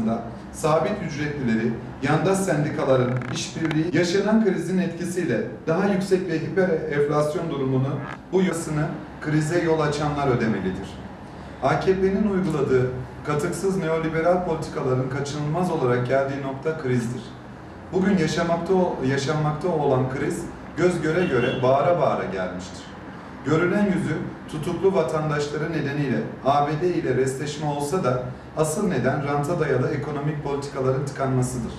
altında sabit ücretlileri, yandaş sendikaların işbirliği yaşanan krizin etkisiyle daha yüksek ve hiper enflasyon durumunu bu yasını krize yol açanlar ödemelidir. AKP'nin uyguladığı katıksız neoliberal politikaların kaçınılmaz olarak geldiği nokta krizdir. Bugün yaşamakta yaşanmakta olan kriz göz göre göre bağıra bağıra gelmiştir. Görünen yüzü tutuklu vatandaşları nedeniyle ABD ile restleşme olsa da asıl neden ranta dayalı ekonomik politikaların tıkanmasıdır.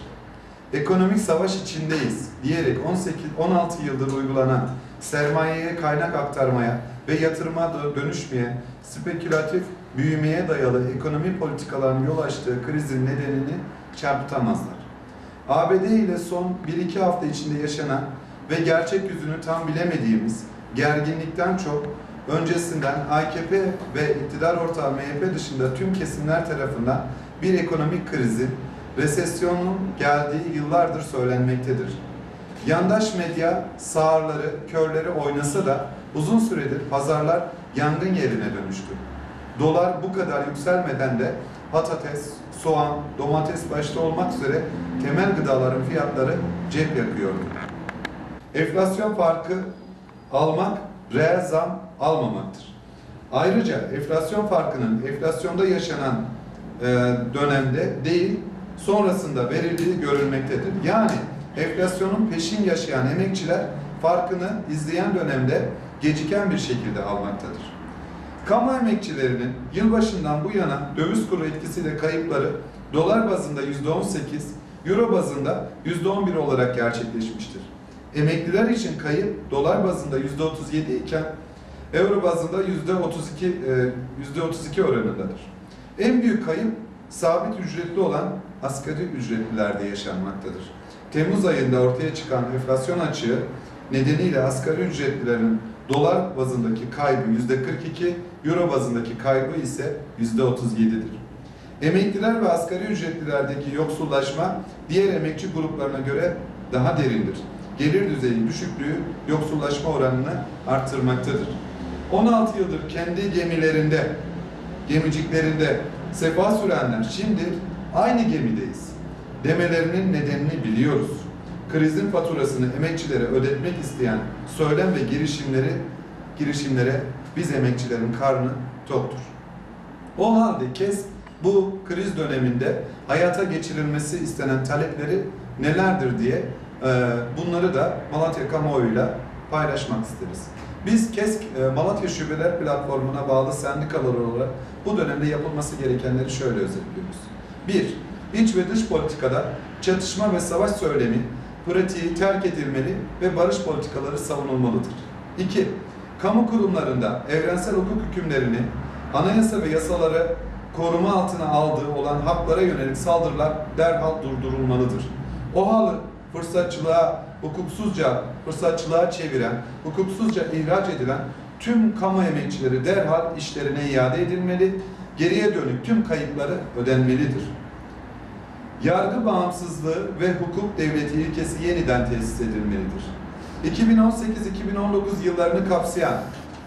Ekonomik savaş içindeyiz diyerek 18 16 yıldır uygulanan sermayeye kaynak aktarmaya ve yatırıma dönüşmeyen spekülatif büyümeye dayalı ekonomi politikalarının yol açtığı krizin nedenini çarpıtamazlar. ABD ile son 1-2 hafta içinde yaşanan ve gerçek yüzünü tam bilemediğimiz gerginlikten çok öncesinden AKP ve iktidar ortağı MHP dışında tüm kesimler tarafından bir ekonomik krizin, resesyonun geldiği yıllardır söylenmektedir. Yandaş medya sağırları, körleri oynasa da uzun süredir pazarlar yangın yerine dönüştü. Dolar bu kadar yükselmeden de patates, soğan, domates başta olmak üzere temel gıdaların fiyatları cep yakıyordu. Enflasyon farkı almak reel zam almamaktır. Ayrıca enflasyon farkının enflasyonda yaşanan e, dönemde değil sonrasında verildiği görülmektedir. Yani enflasyonun peşin yaşayan emekçiler farkını izleyen dönemde geciken bir şekilde almaktadır. Kamu emekçilerinin yılbaşından bu yana döviz kuru etkisiyle kayıpları dolar bazında %18, euro bazında %11 olarak gerçekleşmiştir. Emekliler için kayıp dolar bazında yüzde 37 iken euro bazında yüzde 32 e, yüzde 32 oranındadır. En büyük kayıp sabit ücretli olan asgari ücretlilerde yaşanmaktadır. Temmuz ayında ortaya çıkan enflasyon açığı nedeniyle asgari ücretlilerin dolar bazındaki kaybı yüzde 42, euro bazındaki kaybı ise yüzde 37'dir. Emekliler ve asgari ücretlilerdeki yoksullaşma diğer emekçi gruplarına göre daha derindir gelir düzeyi düşüklüğü yoksullaşma oranını arttırmaktadır. 16 yıldır kendi gemilerinde, gemiciklerinde sefa sürenler şimdi aynı gemideyiz demelerinin nedenini biliyoruz. Krizin faturasını emekçilere ödetmek isteyen söylem ve girişimleri girişimlere biz emekçilerin karnı toktur. O halde kes bu kriz döneminde hayata geçirilmesi istenen talepleri nelerdir diye ee, bunları da Malatya kamuoyuyla paylaşmak isteriz. Biz KESK e, Malatya Şubeler Platformu'na bağlı sendikalar olarak bu dönemde yapılması gerekenleri şöyle özetliyoruz. 1. İç ve dış politikada çatışma ve savaş söylemi, pratiği terk edilmeli ve barış politikaları savunulmalıdır. 2. Kamu kurumlarında evrensel hukuk hükümlerini, anayasa ve yasaları koruma altına aldığı olan haklara yönelik saldırılar derhal durdurulmalıdır. O halı fırsatçılığa, hukuksuzca fırsatçılığa çeviren, hukuksuzca ihraç edilen tüm kamu emekçileri derhal işlerine iade edilmeli, geriye dönük tüm kayıpları ödenmelidir. Yargı bağımsızlığı ve hukuk devleti ilkesi yeniden tesis edilmelidir. 2018-2019 yıllarını kapsayan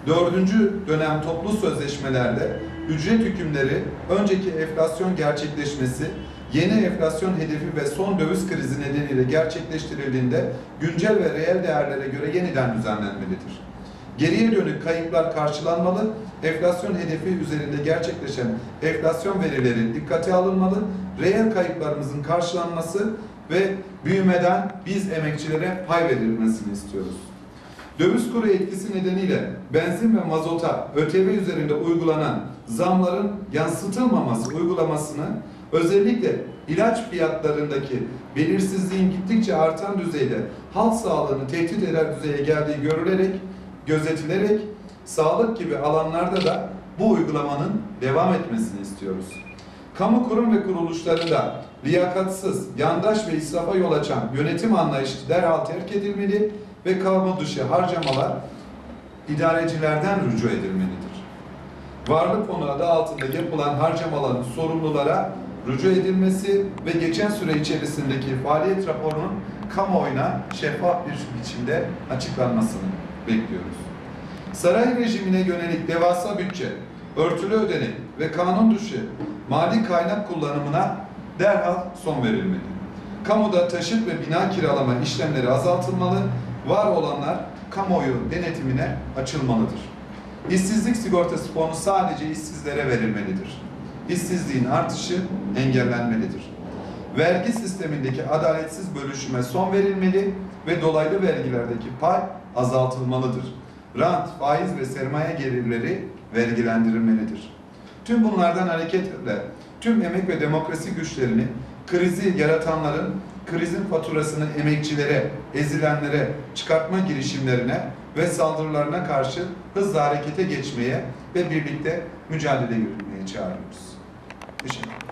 dördüncü dönem toplu sözleşmelerde ücret hükümleri önceki enflasyon gerçekleşmesi yeni enflasyon hedefi ve son döviz krizi nedeniyle gerçekleştirildiğinde güncel ve reel değerlere göre yeniden düzenlenmelidir. Geriye dönük kayıplar karşılanmalı, enflasyon hedefi üzerinde gerçekleşen enflasyon verileri dikkate alınmalı, reel kayıplarımızın karşılanması ve büyümeden biz emekçilere pay verilmesini istiyoruz. Döviz kuru etkisi nedeniyle benzin ve mazota ÖTV üzerinde uygulanan zamların yansıtılmaması uygulamasını özellikle ilaç fiyatlarındaki belirsizliğin gittikçe artan düzeyde halk sağlığını tehdit eder düzeye geldiği görülerek, gözetilerek sağlık gibi alanlarda da bu uygulamanın devam etmesini istiyoruz. Kamu kurum ve kuruluşlarında liyakatsız, yandaş ve israfa yol açan yönetim anlayışı derhal terk edilmeli ve kamu dışı harcamalar idarecilerden rücu edilmelidir. Varlık fonu adı altında yapılan harcamaların sorumlulara rücu edilmesi ve geçen süre içerisindeki faaliyet raporunun kamuoyuna şeffaf bir biçimde açıklanmasını bekliyoruz. Saray rejimine yönelik devasa bütçe, örtülü ödenek ve kanun dışı mali kaynak kullanımına derhal son verilmeli. Kamuda taşıt ve bina kiralama işlemleri azaltılmalı, var olanlar kamuoyu denetimine açılmalıdır. İşsizlik sigortası fonu sadece işsizlere verilmelidir. İşsizliğin artışı engellenmelidir. Vergi sistemindeki adaletsiz bölüşüme son verilmeli ve dolaylı vergilerdeki pay azaltılmalıdır. Rant, faiz ve sermaye gelirleri vergilendirilmelidir. Tüm bunlardan hareketle tüm emek ve demokrasi güçlerini krizi yaratanların krizin faturasını emekçilere, ezilenlere çıkartma girişimlerine ve saldırılarına karşı hızla harekete geçmeye ve birlikte mücadele yürütmeye çağırıyoruz. Teşekkür ederim.